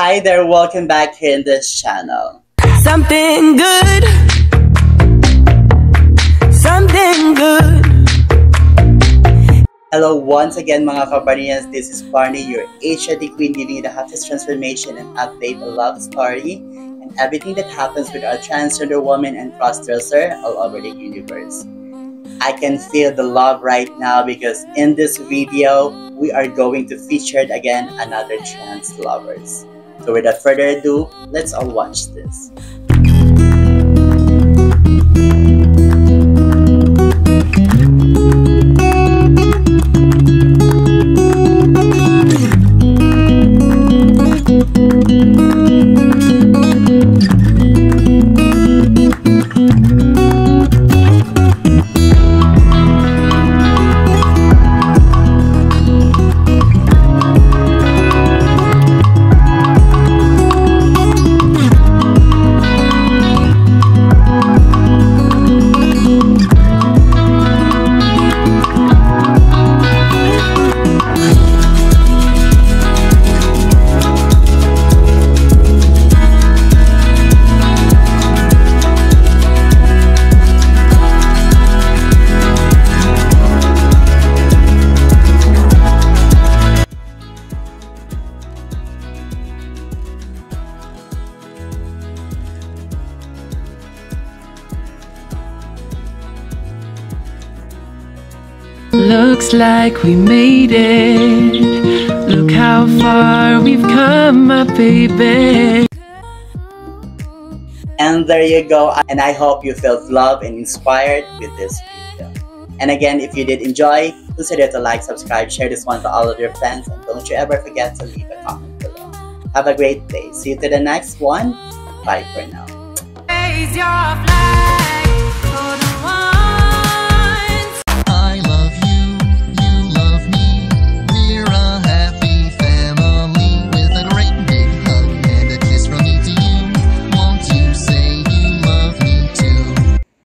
Hi there, welcome back here in this channel. Something good. Something good. Hello once again mga kabarnians, this is Barney, your HRT queen giving you the hottest transformation and update a love story and everything that happens with our transgender woman and cross-dresser all over the universe. I can feel the love right now because in this video, we are going to feature again another trans lovers. So without further ado, let's all watch this. Looks like we made it. Look how far we've come, my baby. And there you go. And I hope you felt loved and inspired with this video. And again, if you did enjoy, consider to like, subscribe, share this one to all of your friends, and don't you ever forget to leave a comment below. Have a great day. See you to the next one. Bye for now. Raise your